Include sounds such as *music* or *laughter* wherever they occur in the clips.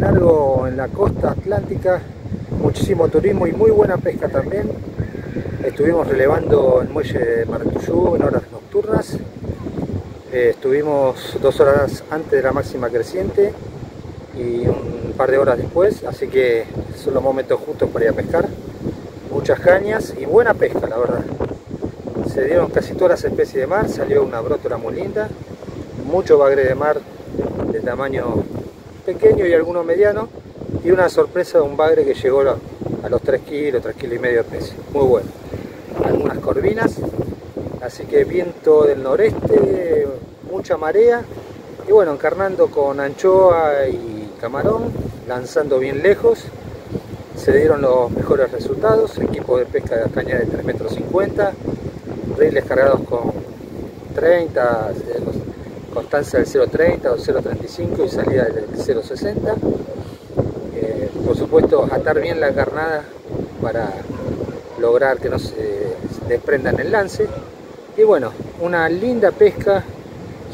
largo en la costa atlántica, muchísimo turismo y muy buena pesca también. Estuvimos relevando el muelle de Martuyú en horas nocturnas. Eh, estuvimos dos horas antes de la máxima creciente y un par de horas después, así que son los momentos justos para ir a pescar. Muchas cañas y buena pesca, la verdad. Se dieron casi todas las especies de mar, salió una brótola muy linda, mucho bagre de mar de tamaño pequeño y alguno mediano y una sorpresa de un bagre que llegó a los 3 kilos, 3 kilos y medio de peso, muy bueno. Algunas corvinas, así que viento del noreste, mucha marea y bueno, encarnando con anchoa y camarón, lanzando bien lejos, se dieron los mejores resultados, equipo de pesca de caña de 3 metros 50, riles cargados con 30, constancia del 0.30 o 0.35 y salida del 0.60. Eh, por supuesto, atar bien la carnada para lograr que no se desprendan el lance. Y bueno, una linda pesca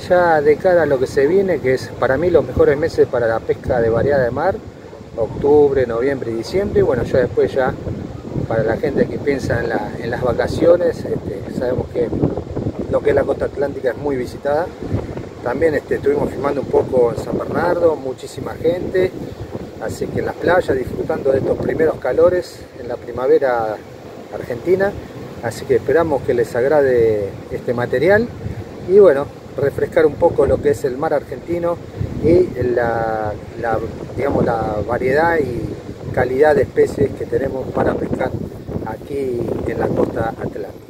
ya de cara a lo que se viene, que es para mí los mejores meses para la pesca de variada de mar, octubre, noviembre y diciembre. Y bueno, ya después ya para la gente que piensa en, las vacaciones, este, sabemos que lo que es la costa atlántica es muy visitada también este, estuvimos filmando un poco en San Bernardo, muchísima gente, así que en las playas disfrutando de estos primeros calores en la primavera argentina. Así que esperamos que les agrade este material y bueno, refrescar un poco lo que es el mar argentino y la, digamos, la variedad y calidad de especies que tenemos para pescar aquí en la costa atlántica.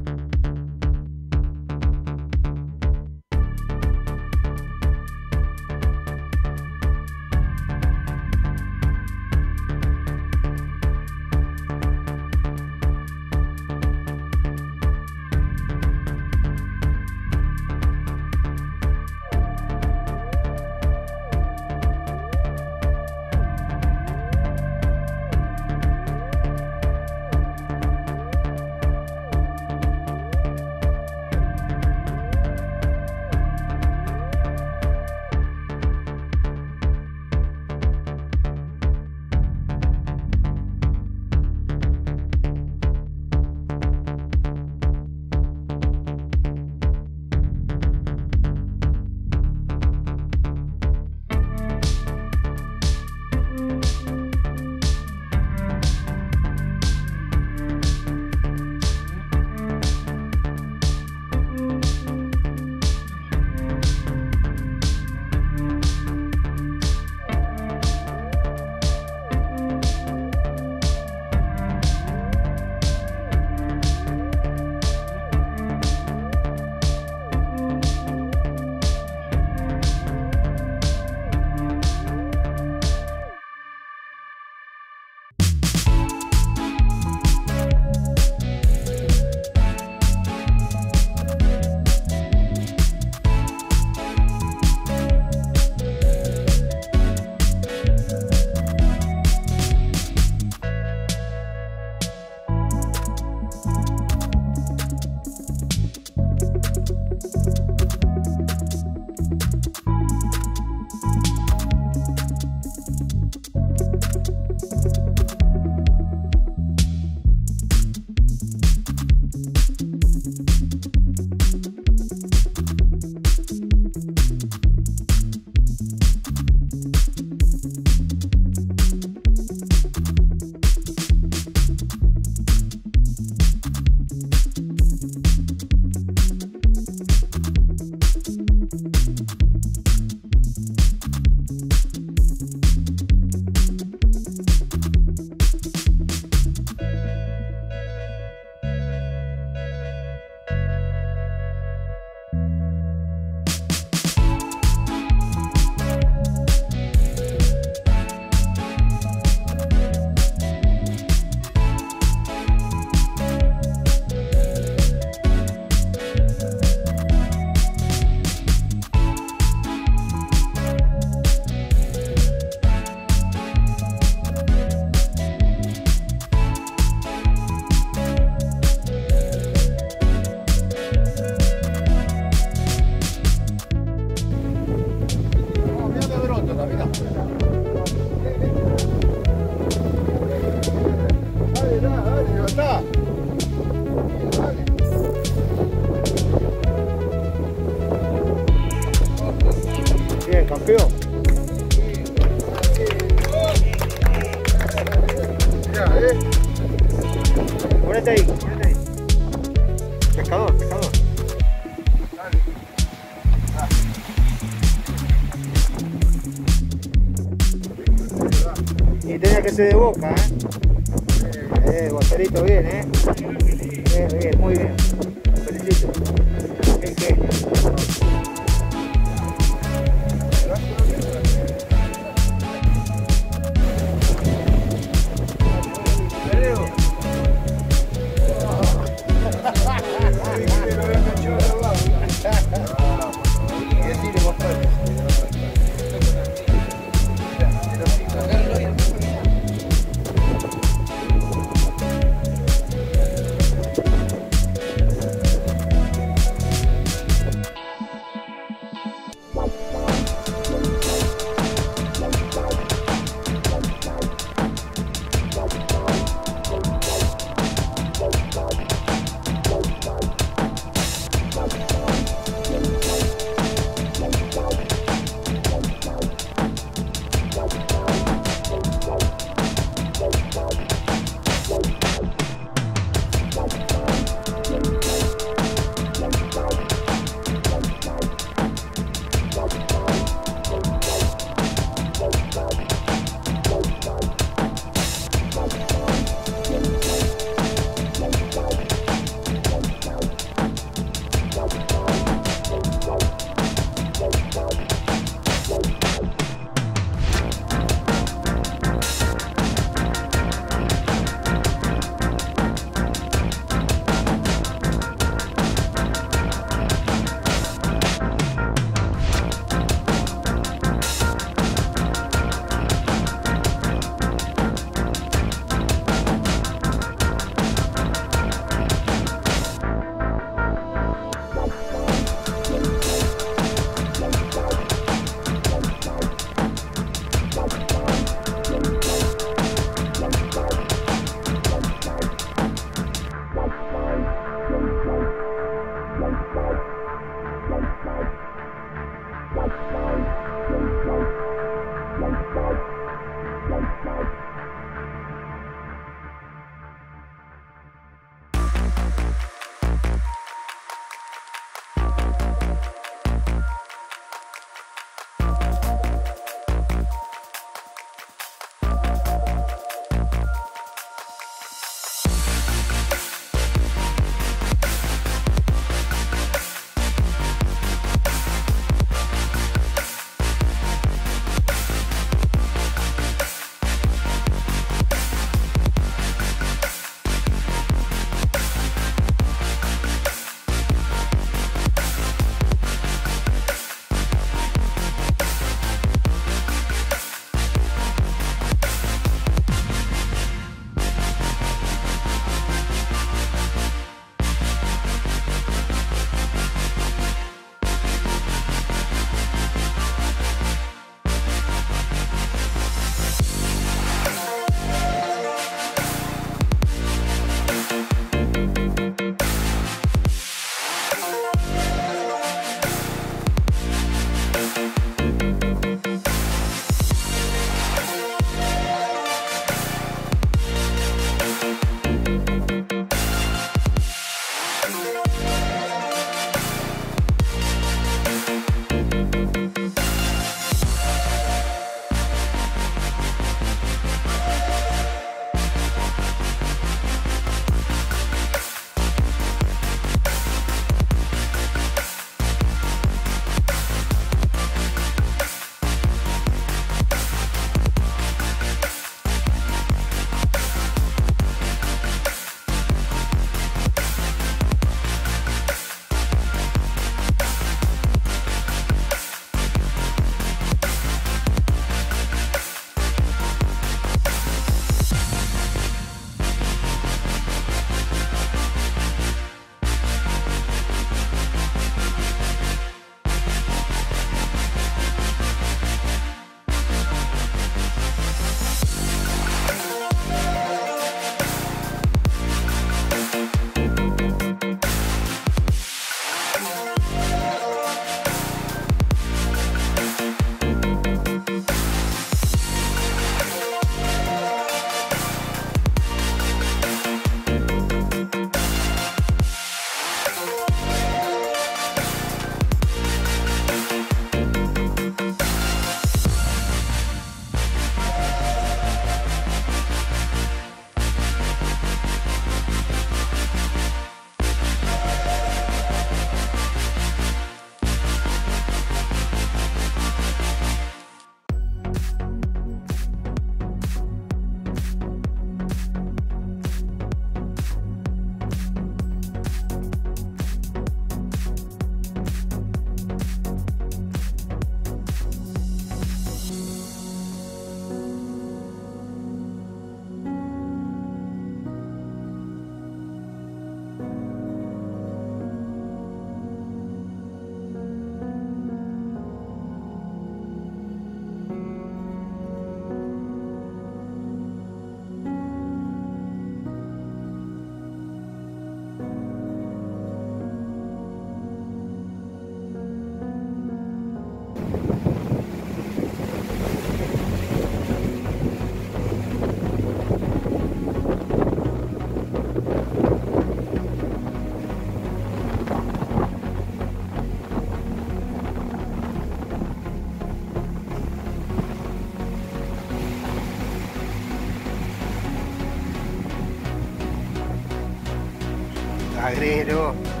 do.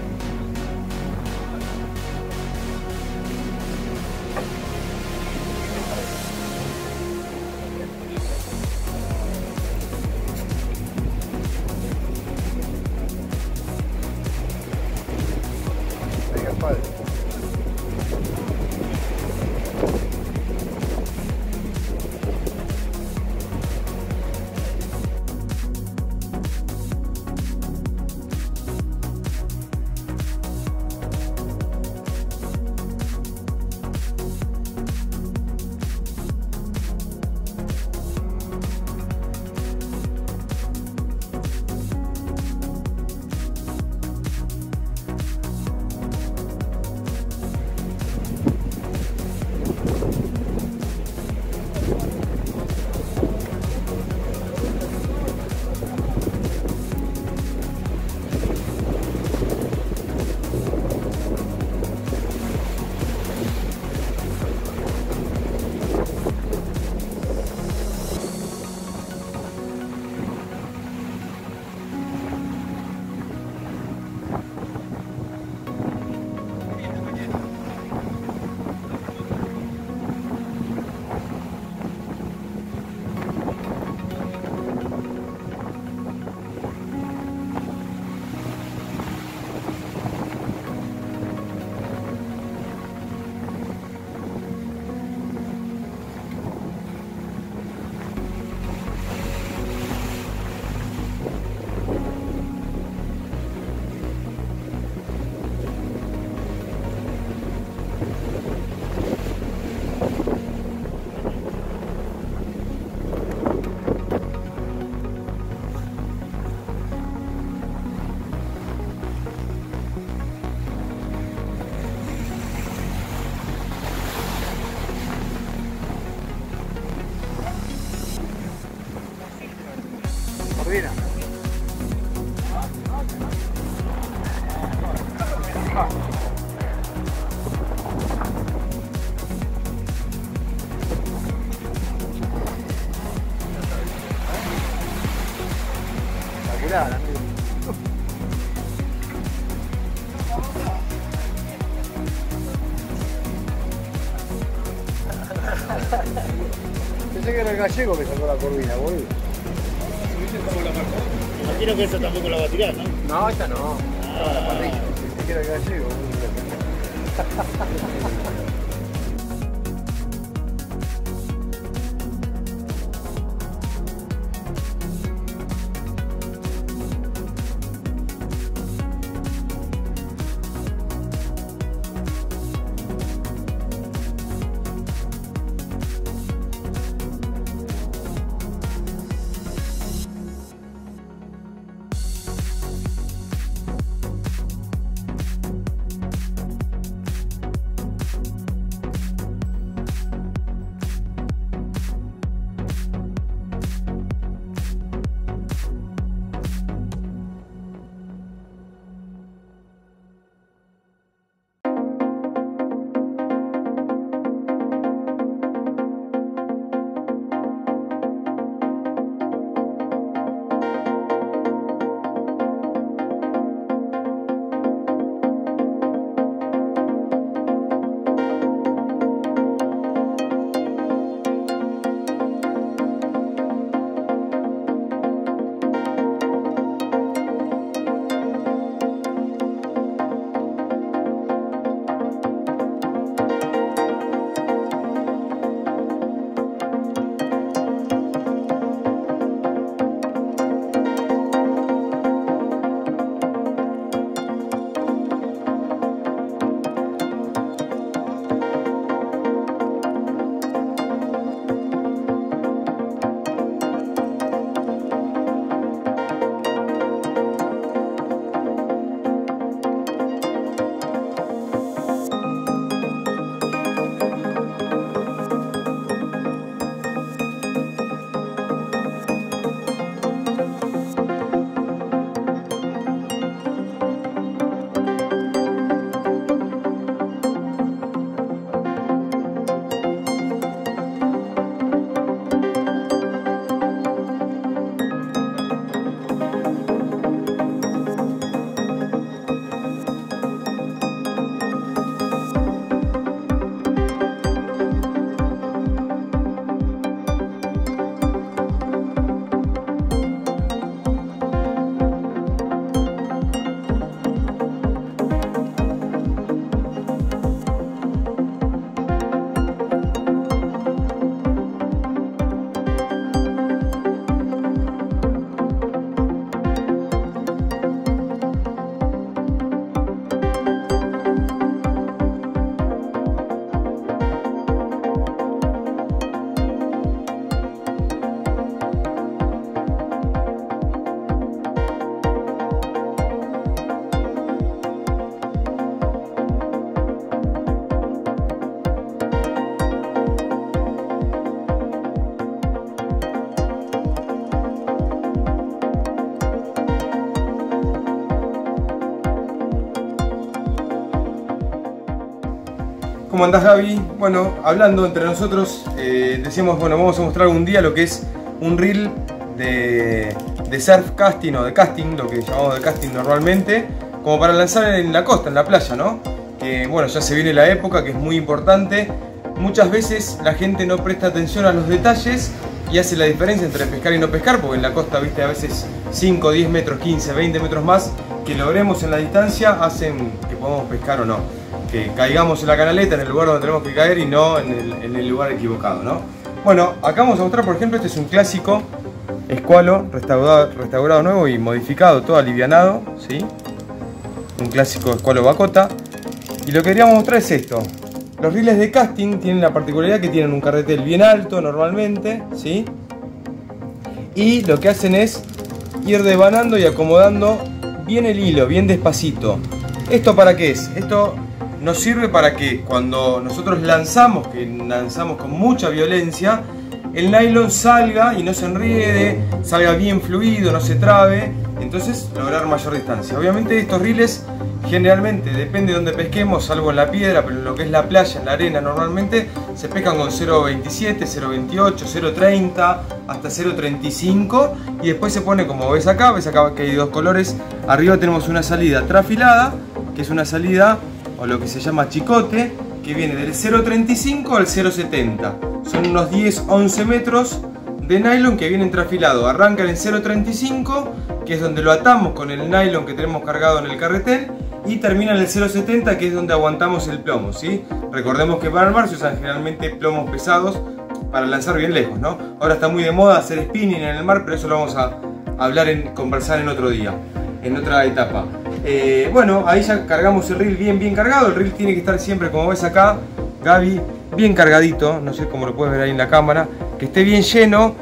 Amigo. *laughs* Pensé que era el gallego que sacó la corvina, boludo. Imagino que esa tampoco la va a tirar, ¿no? No, esta no. Estaba la parrilla. Pensé que era el gallego, boludo. *laughs* ¿Cómo andás Gaby? Bueno, hablando entre nosotros, eh, decíamos, bueno, vamos a mostrar un día lo que es un reel de, de surf casting o de casting, lo que llamamos de casting normalmente, como para lanzar en la costa, en la playa, ¿no? Que bueno, ya se viene la época, que es muy importante. Muchas veces la gente no presta atención a los detalles y hace la diferencia entre pescar y no pescar, porque en la costa, viste, a veces 5, 10 metros, 15, 20 metros más que logremos en la distancia hacen que podamos pescar o no. Que caigamos en la canaleta, en el lugar donde tenemos que caer y no en el, lugar equivocado, ¿no? Bueno, acá vamos a mostrar, por ejemplo, este es un clásico escualo restaurado, restaurado nuevo y modificado, todo alivianado, ¿sí? Un clásico escualo bacota. Y lo que queríamos mostrar es esto. Los riles de casting tienen la particularidad que tienen un carretel bien alto normalmente, ¿sí? Y lo que hacen es ir devanando y acomodando bien el hilo, bien despacito. ¿Esto para qué es? Esto nos sirve para que cuando nosotros lanzamos, que lanzamos con mucha violencia, el nylon salga y no se enriede, salga bien fluido, no se trabe, entonces lograr mayor distancia. Obviamente estos riles generalmente depende de donde pesquemos, salvo en la piedra, pero en lo que es la playa, en la arena normalmente se pescan con 0.27, 0.28, 0.30 hasta 0.35 y después se pone como ves acá, ves acá que hay dos colores, arriba tenemos una salida trafilada, que es una salida o lo que se llama chicote, que viene del 0.35 al 0.70. Son unos 10-11 metros de nylon que vienen trafilado. Arrancan en 0.35, que es donde lo atamos con el nylon que tenemos cargado en el carretel, y termina en el 0.70, que es donde aguantamos el plomo. ¿sí? Recordemos que para el mar se usan generalmente plomos pesados para lanzar bien lejos. ¿no? Ahora está muy de moda hacer spinning en el mar, pero eso lo vamos a hablar, en, conversar en otro día, en otra etapa. Eh, bueno, ahí ya cargamos el reel bien bien cargado. El reel tiene que estar siempre, como ves acá, Gaby, bien cargadito. No sé cómo lo puedes ver ahí en la cámara. Que esté bien lleno.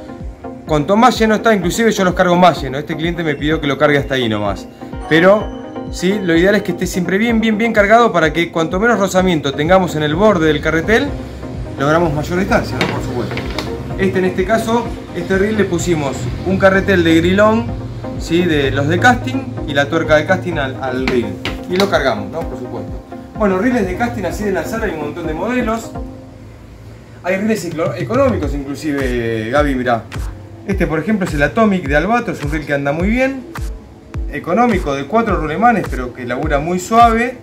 Cuanto más lleno está, inclusive yo los cargo más lleno. Este cliente me pidió que lo cargue hasta ahí nomás. Pero, sí, lo ideal es que esté siempre bien, bien, bien cargado para que cuanto menos rozamiento tengamos en el borde del carretel, logramos mayor distancia. Por supuesto. Este en este caso, este reel le pusimos un carretel de grilón ¿sí? de los de casting y la tuerca de casting al, al reel. Y lo cargamos, ¿no? Por supuesto. Bueno, reels de casting así de lanzar hay un montón de modelos. Hay reels económicos inclusive, Gaby, mirá. Este por ejemplo es el Atomic de Albatro, es un reel que anda muy bien. Económico de cuatro rulemanes, pero que labura muy suave.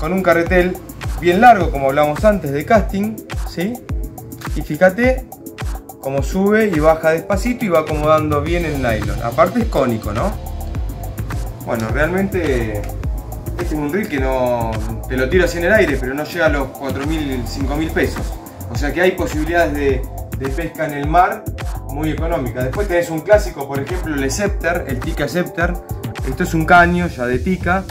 Con un carretel bien largo, como hablamos antes, de casting. ¿sí? Y fíjate como sube y baja despacito y va acomodando bien el nylon. Aparte es cónico, ¿no? Bueno, realmente este es un reel que no te lo tiro así en el aire, pero no llega a los 4.000, 5.000 pesos. O sea que hay posibilidades de, pesca en el mar muy económica. Después tenés un clásico, por ejemplo, el Scepter, el Tika Scepter. Esto es un caño ya de Tika,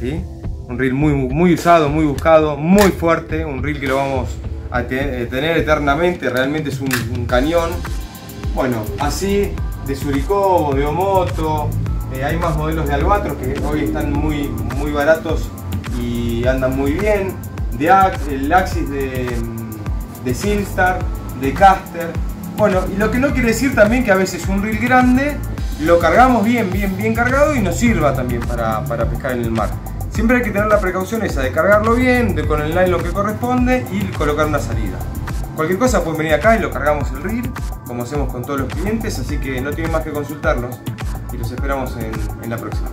¿sí? Un reel muy, muy usado, muy buscado, muy fuerte, un reel que lo vamos a eh, tener eternamente, realmente es un, cañón. Bueno, así de Suricó, de Omoto, eh, hay más modelos de Albatros que hoy están muy, muy baratos y andan muy bien. De el Axis de, de Silstar, de Caster. Bueno, y lo que no quiere decir también que a veces un reel grande lo cargamos bien, bien, bien cargado y nos sirva también para, para pescar en el mar. Siempre hay que tener la precaución esa de cargarlo bien, de con el nylon que corresponde y colocar una salida. Cualquier cosa pueden venir acá y lo cargamos el reel, como hacemos con todos los clientes, así que no tienen más que consultarnos y los esperamos en, en la próxima.